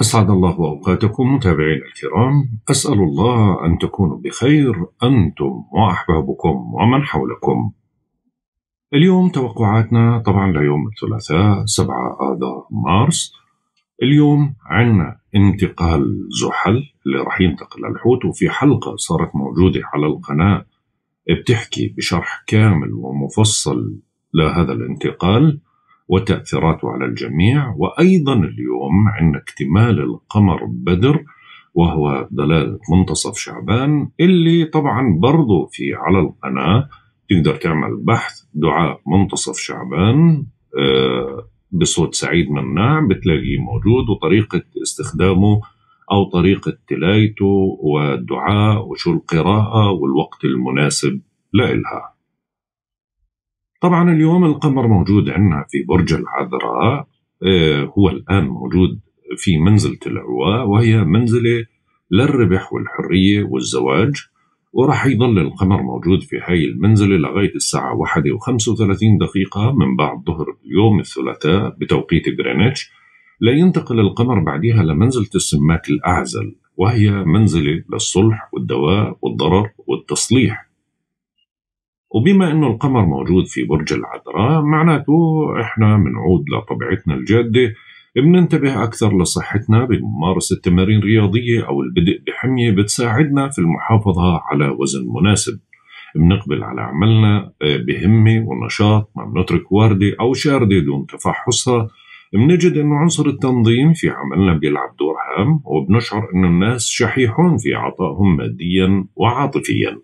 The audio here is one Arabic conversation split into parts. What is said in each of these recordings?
أسعد الله أوقاتكم متابعينا الكرام. أسأل الله أن تكونوا بخير. أنتم وأحبابكم ومن حولكم. اليوم توقعاتنا طبعا ليوم الثلاثاء 7 آذار مارس. اليوم عندنا انتقال زحل اللي راح ينتقل الحوت وفي حلقة صارت موجودة على القناة. بتحكي بشرح كامل ومفصل لهذا الانتقال. وتأثيراته على الجميع. وأيضا اليوم عندنا اكتمال القمر بدر وهو دلالة منتصف شعبان اللي طبعا برضو في على القناة تقدر تعمل بحث دعاء منتصف شعبان آه، بصوت سعيد مناع بتلاقيه موجود وطريقة استخدامه أو طريقة تلايته والدعاء وشو القراءة والوقت المناسب لإلها. طبعا اليوم القمر موجود عندنا في برج العذراء آه، هو الآن موجود في منزلة العواء وهي منزلة للربح والحرية والزواج وراح يظل القمر موجود في هاي المنزلة لغاية الساعة واحدة وخمسة وثلاثين دقيقة من بعد ظهر يوم الثلاثاء بتوقيت غرينتش لينتقل القمر بعدها لمنزلة السماك الأعزل وهي منزلة للصلح والدواء والضرر والتصليح. وبما إنه القمر موجود في برج العذراء معناته إحنا بنعود لطبيعتنا الجادة بننتبه أكثر لصحتنا بممارسة تمارين رياضية أو البدء بحمية بتساعدنا في المحافظة على وزن مناسب. بنقبل على عملنا آه، بهمة ونشاط ما بنترك واردة أو شاردة دون تفحصها. بنجد إنه عنصر التنظيم في عملنا بيلعب دور هام وبنشعر انه الناس شحيحون في عطائهم ماديا وعاطفيا.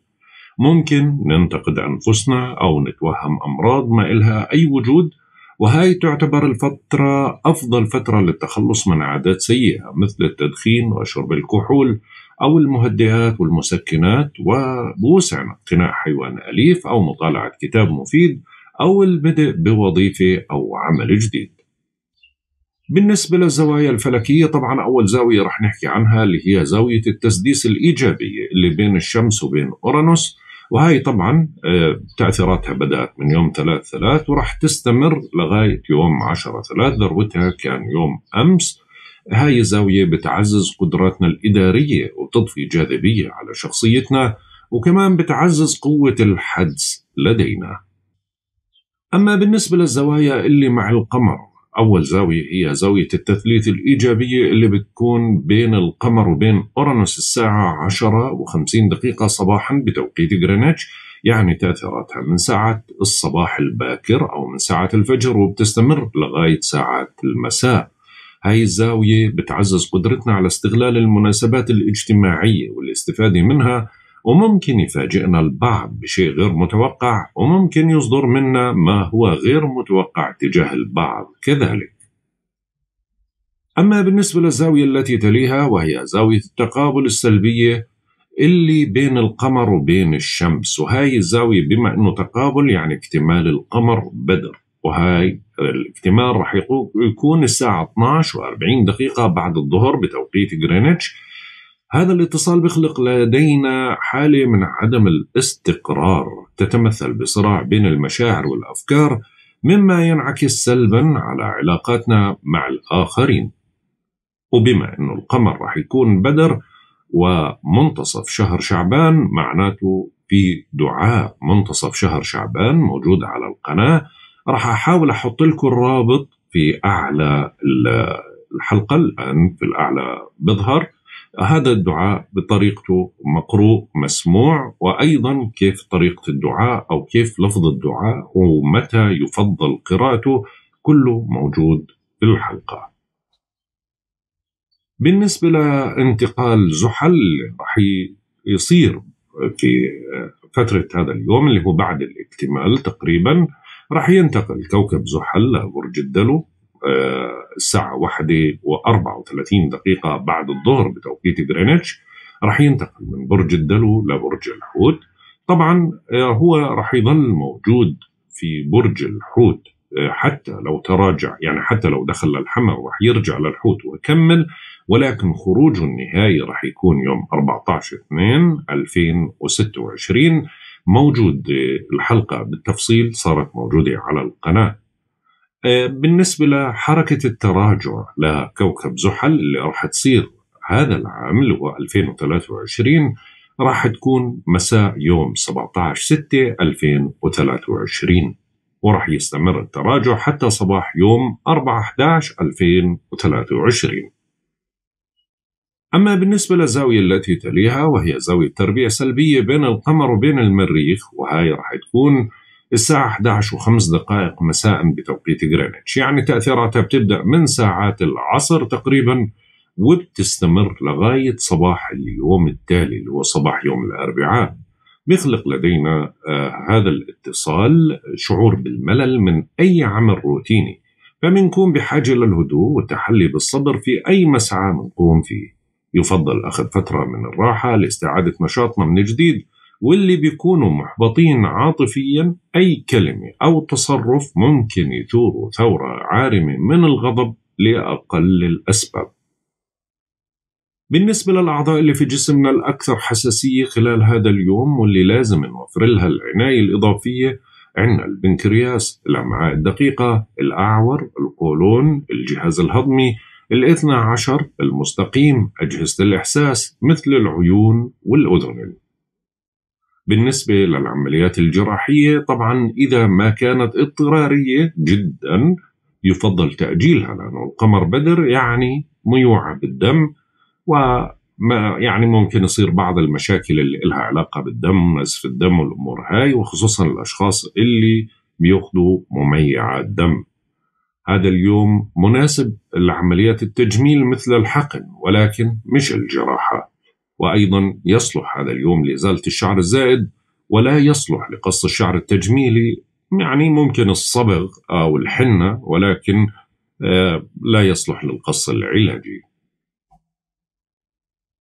ممكن ننتقد أنفسنا أو نتوهم أمراض ما إلها أي وجود وهاي تعتبر الفترة أفضل فترة للتخلص من عادات سيئة مثل التدخين وشرب الكحول أو المهدئات والمسكنات وبوسعنا اقتناء حيوان أليف أو مطالعة كتاب مفيد أو البدء بوظيفة أو عمل جديد. بالنسبة للزوايا الفلكية طبعا أول زاوية رح نحكي عنها اللي هي زاوية التسديس الإيجابية اللي بين الشمس وبين أورانوس وهي طبعا آه، تأثيراتها بدأت من يوم ثلاث ثلاث وراح تستمر لغاية يوم عشرة ثلاث. ذروتها كان يوم أمس. هاي الزاوية بتعزز قدراتنا الإدارية وتضفي جاذبية على شخصيتنا وكمان بتعزز قوة الحدس لدينا. أما بالنسبة للزوايا اللي مع القمر أول زاوية هي زاوية التثليث الإيجابية اللي بتكون بين القمر وبين أورانوس الساعة 10 و50 دقيقة صباحا بتوقيت غرينتش يعني تأثيراتها من ساعة الصباح الباكر أو من ساعة الفجر وبتستمر لغاية ساعات المساء. هاي الزاوية بتعزز قدرتنا على استغلال المناسبات الاجتماعية والاستفادة منها وممكن يفاجئنا البعض بشيء غير متوقع وممكن يصدر منا ما هو غير متوقع تجاه البعض كذلك. أما بالنسبة للزاوية التي تليها وهي زاوية التقابل السلبية اللي بين القمر وبين الشمس وهاي الزاوية بما أنه تقابل يعني اكتمال القمر بدر وهاي الاكتمال راح يكون الساعة 12 و40 دقيقة بعد الظهر بتوقيت غرينتش. هذا الاتصال بيخلق لدينا حالة من عدم الاستقرار تتمثل بصراع بين المشاعر والأفكار مما ينعكس سلبا على علاقاتنا مع الآخرين. وبما أنه القمر راح يكون بدر ومنتصف شهر شعبان معناته في دعاء منتصف شهر شعبان موجود على القناة راح أحاول أحط لكم الرابط في أعلى الحلقة الآن في الأعلى بظهر. هذا الدعاء بطريقته مقروء مسموع وأيضا كيف طريقة الدعاء أو كيف لفظ الدعاء ومتى يفضل قراءته كله موجود في الحلقة. بالنسبة لانتقال زحل راح يصير في فترة هذا اليوم اللي هو بعد الاكتمال تقريبا راح ينتقل كوكب زحل لبرج الدلو الساعة واحدة وأربعة وثلاثين دقيقة بعد الظهر بتوقيت غرينتش راح ينتقل من برج الدلو لبرج الحوت. طبعا آه، هو راح يظل موجود في برج الحوت آه، حتى لو تراجع يعني حتى لو دخل للحمر راح يرجع للحوت ويكمل ولكن خروجه النهائي راح يكون يوم 14 2 2026 موجود آه، الحلقة بالتفصيل صارت موجودة على القناة. آه، بالنسبة لحركة التراجع لكوكب زحل اللي راح تصير هذا العام اللي هو 2023 راح تكون مساء يوم 17 6 2023 وراح يستمر التراجع حتى صباح يوم 4 11 2023 أما بالنسبة للزاوية التي تليها وهي زاوية تربيع سلبية بين القمر وبين المريخ وهي راح تكون الساعة 11 و5 دقائق مساء بتوقيت غرينتش. يعني تأثيراتها بتبدأ من ساعات العصر تقريبا وبتستمر لغاية صباح اليوم التالي اللي هو صباح يوم الأربعاء. بيخلق لدينا آه هذا الاتصال شعور بالملل من أي عمل روتيني. فبنكون بحاجة للهدوء والتحلي بالصبر في أي مسعى بنقوم فيه. يفضل أخذ فترة من الراحة لاستعادة نشاطنا من جديد واللي بيكونوا محبطين عاطفيا أي كلمة أو تصرف ممكن يثوروا ثورة عارمة من الغضب لأقل الأسباب. بالنسبة للأعضاء اللي في جسمنا الأكثر حساسية خلال هذا اليوم واللي لازم نوفر لها العناية الإضافية عندنا البنكرياس الأمعاء الدقيقة الأعور القولون الجهاز الهضمي الاثنى عشر المستقيم أجهزة الإحساس مثل العيون والأذنين بالنسبة للعمليات الجراحية طبعا إذا ما كانت اضطرارية جدا يفضل تأجيلها لأنه القمر بدر يعني ميوعة بالدم وما يعني ممكن يصير بعض المشاكل اللي لها علاقة بالدم نزف الدم والأمور هاي وخصوصا الأشخاص اللي بيأخذوا مميعات دم. هذا اليوم مناسب لعمليات التجميل مثل الحقن ولكن مش الجراحة. وأيضا يصلح هذا اليوم لإزالة الشعر الزائد ولا يصلح لقص الشعر التجميلي يعني ممكن الصبغ أو الحنة ولكن آه، لا يصلح للقص العلاجي.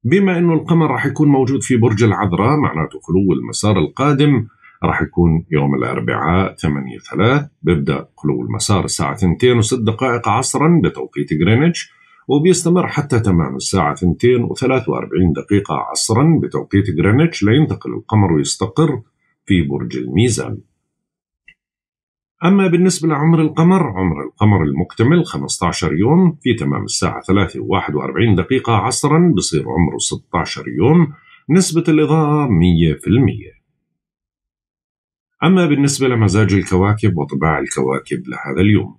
بما أنه القمر راح يكون موجود في برج العذراء معناته خلو المسار القادم راح يكون يوم الأربعاء 8 3 بيبدأ خلو المسار الساعة 2 و6 دقائق عصرا بتوقيت غرينتش. وبيستمر حتى تمام الساعة 2 و43 دقيقة عصرا بتوقيت غرينتش. لينتقل القمر ويستقر في برج الميزان. أما بالنسبة لعمر القمر عمر القمر المكتمل 15 يوم في تمام الساعة 3 و41 دقيقة عصرا بصير عمره 16 يوم. نسبة الإضاءة 100% أما بالنسبة لمزاج الكواكب وطباع الكواكب لهذا اليوم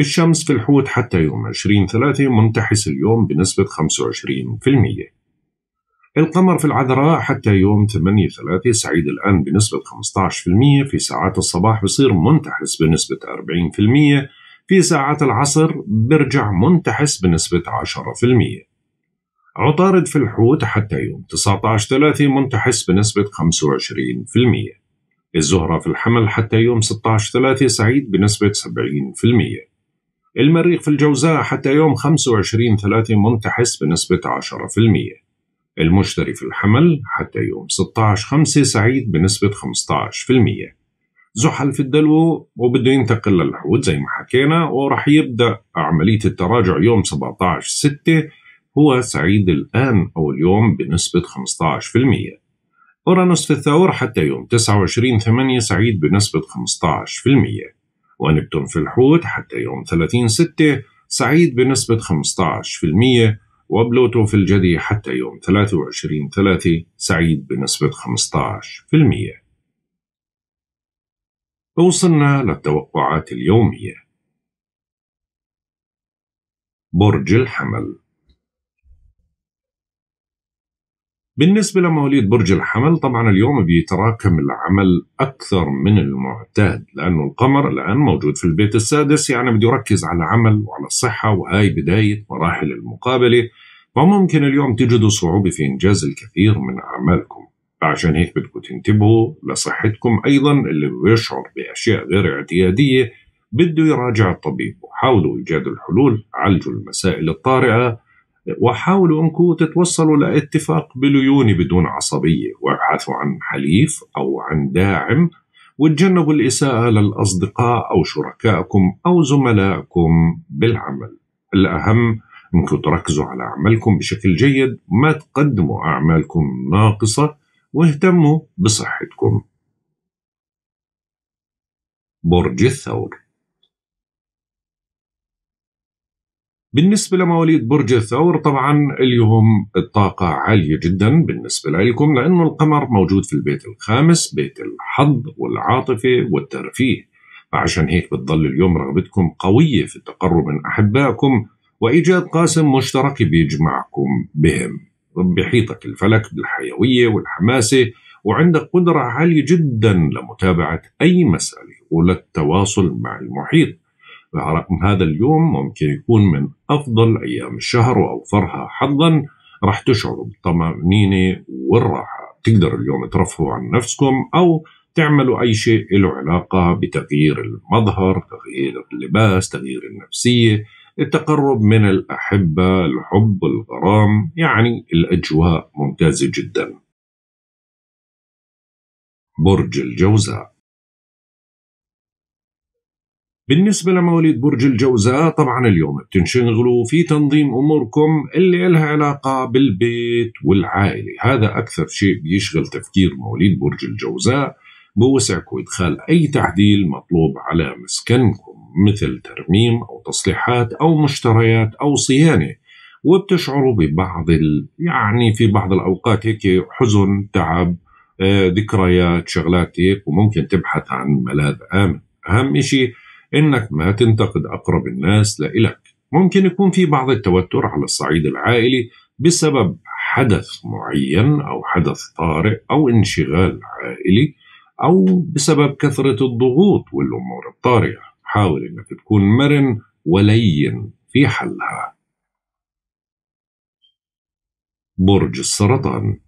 الشمس في الحوت حتى يوم 20 ثلاثة منتحس اليوم بنسبة 25% القمر في العذراء حتى يوم 8 ثلاثة سعيد الآن بنسبة 15% في ساعات الصباح بصير منتحس بنسبة 40% في ساعات العصر برجع منتحس بنسبة 10% عطارد في الحوت حتى يوم 19 ثلاثة منتحس بنسبة 25% الزهرة في الحمل حتى يوم 16 ثلاثة سعيد بنسبة 70% المريخ في الجوزاء حتى يوم 25 ثلاثة منتحس بنسبة 10% المشتري في الحمل حتى يوم 16 5 سعيد بنسبة 15% زحل في الدلو وبده ينتقل للحوت زي ما حكينا وراح يبدأ عملية التراجع يوم 17 6 هو سعيد الآن أو اليوم بنسبة 15% أورانوس في الثور حتى يوم 29 8 سعيد بنسبة 15% ونبتون في الحوت حتى يوم 30 6 سعيد بنسبة 15% وبلوتو في الجدي حتى يوم 23 3 سعيد بنسبة 15% وصلنا للتوقعات اليومية. برج الحمل. بالنسبة لمواليد برج الحمل طبعا اليوم بيتراكم العمل أكثر من المعتاد لأنه القمر الآن موجود في البيت السادس يعني بده يركز على العمل وعلى الصحة وهاي بداية مراحل المقابلة فممكن اليوم تجدوا صعوبة في إنجاز الكثير من أعمالكم. عشان هيك بدكم تنتبهوا لصحتكم أيضا اللي بيشعر بأشياء غير اعتيادية بده يراجع الطبيب وحاولوا إيجاد الحلول عالجوا المسائل الطارئة وحاولوا أنكم تتوصلوا لاتفاق بليوني بدون عصبية وابحثوا عن حليف أو عن داعم وتجنبوا الإساءة للأصدقاء أو شركائكم أو زملائكم بالعمل. الأهم أنكم تركزوا على عملكم بشكل جيد ما تقدموا أعمالكم ناقصة واهتموا بصحتكم. برج الثور بالنسبة لمواليد برج الثور طبعا اليوم الطاقة عالية جدا بالنسبة لكم لأنه القمر موجود في البيت الخامس بيت الحظ والعاطفة والترفيه. فعشان هيك بتضل اليوم رغبتكم قوية في التقرب من أحبائكم وإيجاد قاسم مشترك بيجمعكم بهم. بيحيطك الفلك بالحيوية والحماسة وعندك قدرة عالية جدا لمتابعة أي مسألة وللتواصل مع المحيط. هذا اليوم ممكن يكون من أفضل أيام الشهر وأوفرها حظا. راح تشعروا بالطمأنينة والراحة. تقدر اليوم ترفهوا عن نفسكم أو تعملوا أي شيء له علاقة بتغيير المظهر تغيير اللباس تغيير النفسية التقرب من الأحبة الحب الغرام يعني الأجواء ممتازة جدا. برج الجوزاء. بالنسبة لمواليد برج الجوزاء طبعا اليوم بتنشغلوا في تنظيم أموركم اللي لها علاقة بالبيت والعائلة. هذا أكثر شيء بيشغل تفكير مواليد برج الجوزاء بوسعكم إدخال أي تعديل مطلوب على مسكنكم مثل ترميم أو تصليحات أو مشتريات أو صيانة. وبتشعروا ببعض ال... يعني في بعض الأوقات هيك حزن تعب آه، ذكريات شغلات هيك وممكن تبحث عن ملاذ آمن. أهم شيء إنك ما تنتقد أقرب الناس لإلك ممكن يكون في بعض التوتر على الصعيد العائلي بسبب حدث معين أو حدث طارئ أو انشغال عائلي أو بسبب كثرة الضغوط والأمور الطارئة. حاول إنك تكون مرن ولين في حلها. برج السرطان.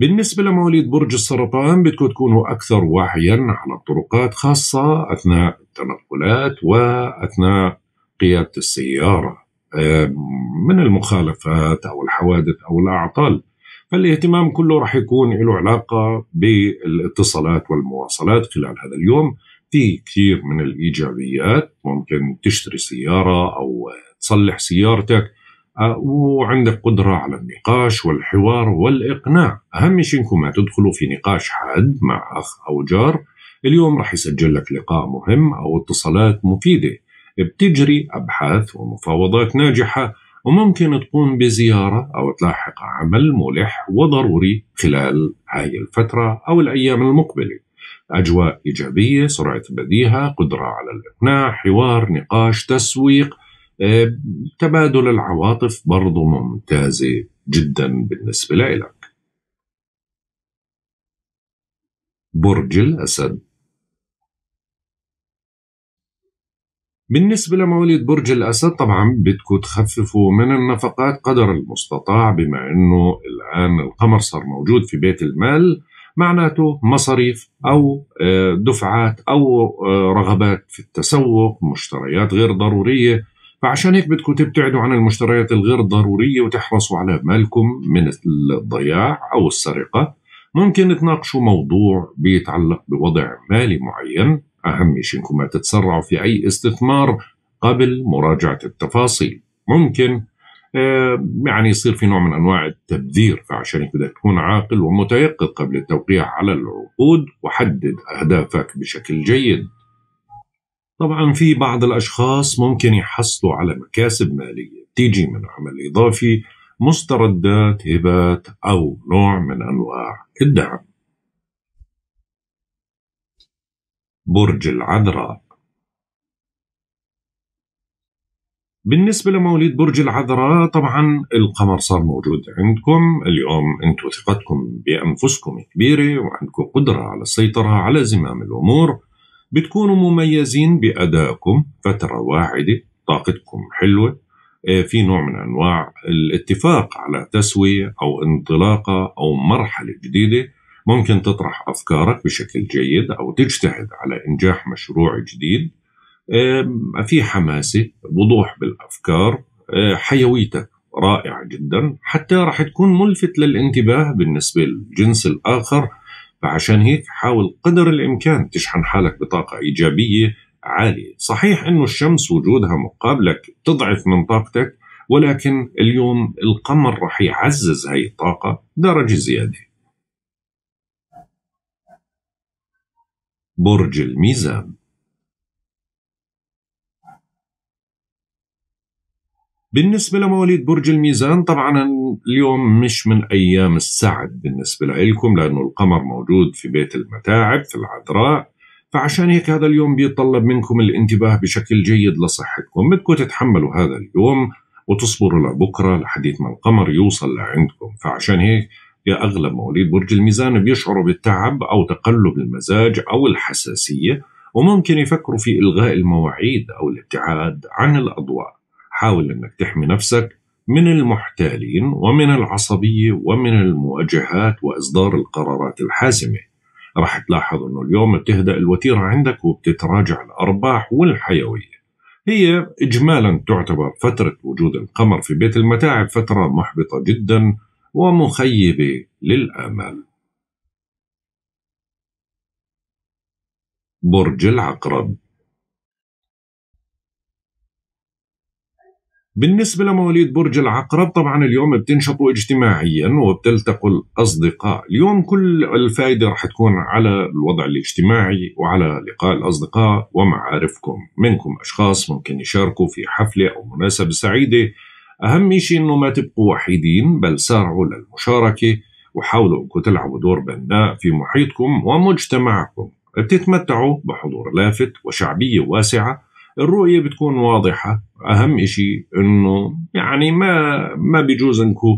بالنسبة لمواليد برج السرطان بدكم تكونوا أكثر وعيا على الطرقات خاصة أثناء التنقلات وأثناء قيادة السيارة. من المخالفات أو الحوادث أو الأعطال فالاهتمام كله راح يكون له علاقة بالاتصالات والمواصلات خلال هذا اليوم. في كثير من الإيجابيات ممكن تشتري سيارة أو تصلح سيارتك. وعندك قدرة على النقاش والحوار والإقناع. أهم شيء إنكم ما تدخلوا في نقاش حاد مع أخ أو جار. اليوم راح يسجل لك لقاء مهم أو اتصالات مفيدة. بتجري أبحاث ومفاوضات ناجحة وممكن تقوم بزيارة أو تلاحق عمل ملح وضروري خلال هاي الفترة أو الأيام المقبلة. أجواء إيجابية سرعة بديهة قدرة على الإقناع حوار نقاش تسويق. تبادل العواطف برضو ممتازة جدا بالنسبة لك. برج الأسد. بالنسبة لمواليد برج الأسد طبعا بدكم تخففوا من النفقات قدر المستطاع بما أنه الآن القمر صار موجود في بيت المال معناته مصاريف أو آه، دفعات أو آه، رغبات في التسوق مشتريات غير ضرورية. فعشان هيك بدكم تبتعدوا عن المشتريات الغير ضرورية وتحرصوا على مالكم من الضياع أو السرقة. ممكن تناقشوا موضوع بيتعلق بوضع مالي معين. أهم شيء إنكم ما تتسرعوا في أي استثمار قبل مراجعة التفاصيل. ممكن آه، يعني يصير في نوع من أنواع التبذير فعشان هيك بدك تكون عاقل ومتيقظ قبل التوقيع على العقود وحدد أهدافك بشكل جيد. طبعا في بعض الأشخاص ممكن يحصلوا على مكاسب مالية تيجي من عمل إضافي مستردات هبات أو نوع من أنواع الدعم. برج العذراء. بالنسبة لمواليد برج العذراء طبعا القمر صار موجود عندكم. اليوم أنتم ثقتكم بأنفسكم كبيرة وعندكم قدرة على السيطرة على زمام الأمور. بتكونوا مميزين بأدائكم فترة واعدة طاقتكم حلوة. آه، في نوع من أنواع الاتفاق على تسوية أو انطلاقة أو مرحلة جديدة. ممكن تطرح أفكارك بشكل جيد أو تجتهد على إنجاح مشروع جديد. في حماسة وضوح بالأفكار. آه، حيويتك رائعة جدا. حتى راح تكون ملفت للانتباه بالنسبة للجنس الآخر. فعشان هيك حاول قدر الإمكان تشحن حالك بطاقة إيجابية عالية. صحيح أنه الشمس وجودها مقابلك تضعف من طاقتك ولكن اليوم القمر راح يعزز هاي الطاقة درجة زيادة. برج الميزان بالنسبة لمواليد برج الميزان طبعا اليوم مش من أيام السعد بالنسبة لكم لأنه القمر موجود في بيت المتاعب في العذراء. فعشان هيك هذا اليوم بيتطلب منكم الانتباه بشكل جيد لصحتكم. بدكم تتحملوا هذا اليوم وتصبروا لبكرة لحديث ما القمر يوصل لعندكم. فعشان هيك يا أغلب مواليد برج الميزان بيشعروا بالتعب أو تقلب المزاج أو الحساسية وممكن يفكروا في إلغاء المواعيد أو الابتعاد عن الأضواء. حاول أنك تحمي نفسك من المحتالين ومن العصبية ومن المواجهات وإصدار القرارات الحاسمة. راح تلاحظ أنه اليوم بتهدأ الوتيرة عندك وبتتراجع الأرباح والحيوية. هي إجمالا تعتبر فترة وجود القمر في بيت المتاعب فترة محبطة جدا ومخيبة للآمال. برج العقرب. بالنسبة لمواليد برج العقرب طبعا اليوم بتنشطوا اجتماعيا وبتلتقوا الأصدقاء. اليوم كل الفائدة رح تكون على الوضع الاجتماعي وعلى لقاء الأصدقاء ومعارفكم. منكم أشخاص ممكن يشاركوا في حفلة أو مناسبة سعيدة. أهم شيء أنه ما تبقوا وحيدين بل سارعوا للمشاركة وحاولوا أنكم تلعبوا دور بناء في محيطكم ومجتمعكم. بتتمتعوا بحضور لافت وشعبية واسعة الرؤية بتكون واضحة. أهم إشي إنه يعني ما ما بيجوز إنكم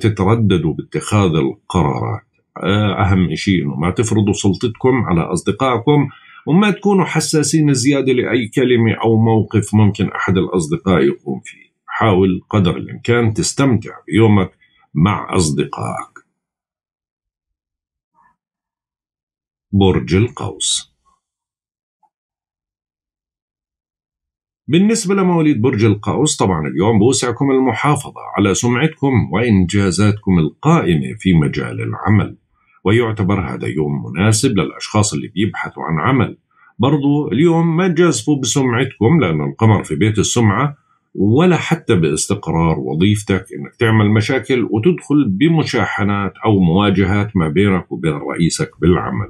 تترددوا باتخاذ القرارات. أهم إشي إنه ما تفرضوا سلطتكم على أصدقائكم وما تكونوا حساسين زيادة لأي كلمة أو موقف ممكن أحد الأصدقاء يقوم فيه. حاول قدر الإمكان تستمتع بيومك مع أصدقائك. برج القوس. بالنسبة لمواليد برج القوس طبعا اليوم بوسعكم المحافظة على سمعتكم وإنجازاتكم القائمة في مجال العمل. ويعتبر هذا يوم مناسب للأشخاص اللي بيبحثوا عن عمل. برضو اليوم ما تجازفوا بسمعتكم لأن القمر في بيت السمعة ولا حتى باستقرار وظيفتك إنك تعمل مشاكل وتدخل بمشاحنات أو مواجهات ما بينك وبين رئيسك بالعمل.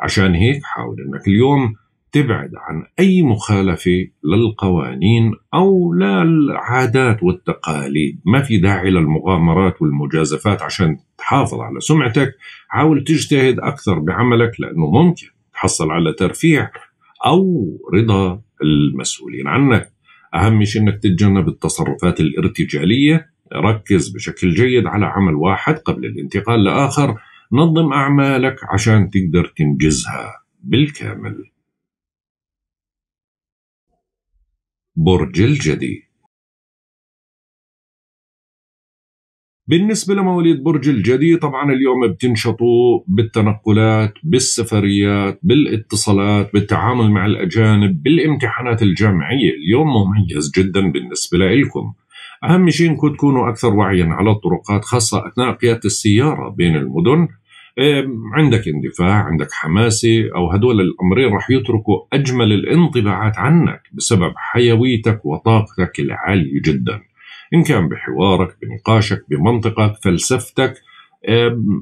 عشان هيك حاول إنك اليوم تبعد عن أي مخالفة للقوانين أو للعادات والتقاليد. ما في داعي للمغامرات والمجازفات عشان تحافظ على سمعتك. حاول تجتهد أكثر بعملك لأنه ممكن تحصل على ترفيع أو رضا المسؤولين عنك. أهم شيء أنك تتجنب التصرفات الارتجالية. ركز بشكل جيد على عمل واحد قبل الانتقال لآخر. نظم أعمالك عشان تقدر تنجزها بالكامل. برج الجدي. بالنسبة لمواليد برج الجدي طبعا اليوم بتنشطوا بالتنقلات بالسفريات بالاتصالات بالتعامل مع الأجانب بالامتحانات الجامعية. اليوم مميز جدا بالنسبة لكم أهم شيء أنكم تكونوا أكثر وعيا على الطرقات خاصة أثناء قيادة السيارة بين المدن. عندك اندفاع عندك حماسة أو هدول الأمرين رح يتركوا أجمل الانطباعات عنك بسبب حيويتك وطاقتك العالية جدا. إن كان بحوارك بنقاشك بمنطقك فلسفتك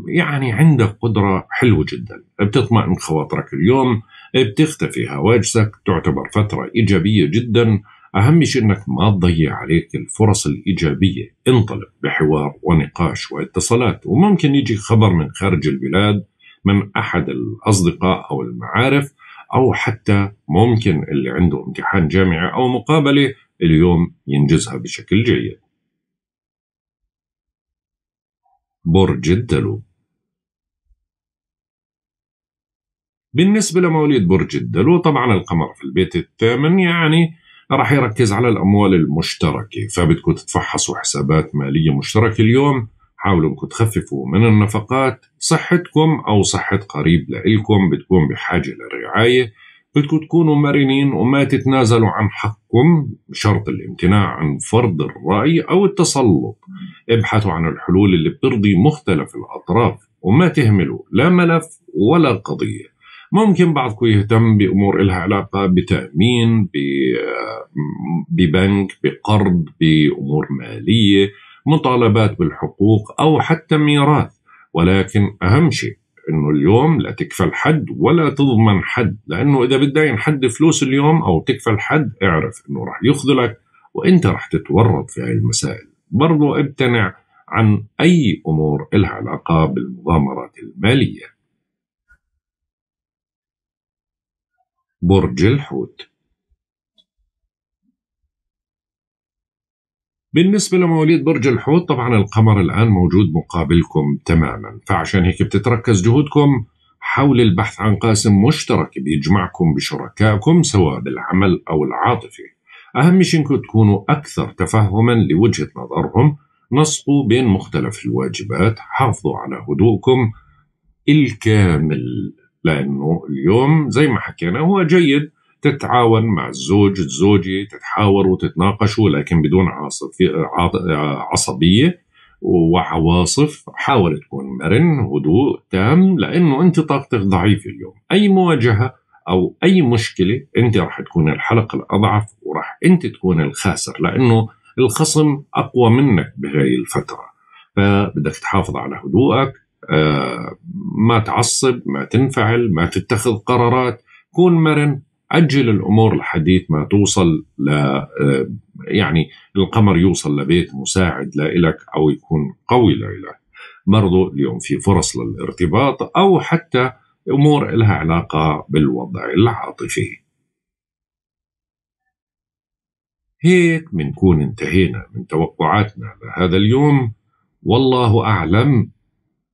يعني عندك قدرة حلوة جدا. بتطمئن خواطرك اليوم بتختفي هواجسك تعتبر فترة إيجابية جدا أهم شيء أنك ما تضيع عليك الفرص الإيجابية. انطلق بحوار ونقاش واتصالات. وممكن يجي خبر من خارج البلاد من أحد الأصدقاء أو المعارف أو حتى ممكن اللي عنده امتحان جامعي أو مقابلة اليوم ينجزها بشكل جيد. برج الدلو بالنسبة لمواليد برج الدلو طبعا القمر في البيت الثامن يعني راح يركز على الأموال المشتركة فبدكم تتفحصوا حسابات مالية مشتركة اليوم. حاولوا انكم تخففوا من النفقات صحتكم أو صحة قريب لإلكم بتكون بحاجة لرعاية بدكم تكونوا مرنين وما تتنازلوا عن حقكم بشرط الامتناع عن فرض الرأي أو التسلط. ابحثوا عن الحلول اللي بترضي مختلف الأطراف وما تهملوا لا ملف ولا قضية. ممكن بعضكم يهتم بأمور إلها علاقة بتأمين ببنك بقرض بأمور مالية مطالبات بالحقوق أو حتى ميراث. ولكن أهم شيء إنه اليوم لا تكفل حد ولا تضمن حد لأنه إذا بدي حد فلوس اليوم أو تكفل حد اعرف إنه راح يخذلك وإنت راح تتورط في هاي المسائل. برضو ابتنع عن أي أمور لها علاقة بالمغامرات المالية. برج الحوت. بالنسبة لمواليد برج الحوت طبعا القمر الآن موجود مقابلكم تماما. فعشان هيك بتتركز جهودكم حول البحث عن قاسم مشترك بيجمعكم بشركائكم سواء بالعمل أو العاطفة. أهم شيء إنكم تكونوا أكثر تفهما لوجهة نظرهم. نسقوا بين مختلف الواجبات. حافظوا على هدوءكم الكامل. لأنه اليوم زي ما حكينا هو جيد. تتعاون مع الزوج الزوجة تتحاوروا وتتناقشوا لكن بدون عصبية وعواصف. حاول تكون مرن هدوء تام لأنه أنت طاقتك ضعيفة اليوم. أي مواجهة أو أي مشكلة أنت راح تكون الحلقة الأضعف وراح أنت تكون الخاسر لأنه الخصم أقوى منك بهاي الفترة. فبدك تحافظ على هدوءك ما تعصب ما تنفعل ما تتخذ قرارات. كون مرن أجل الأمور لحديث ما توصل ل آه، يعني القمر يوصل لبيت مساعد لإلك أو يكون قوي لإلك برضو اليوم في فرص للارتباط أو حتى أمور لها علاقة بالوضع العاطفي. هيك بنكون انتهينا من توقعاتنا لهذا اليوم. والله أعلم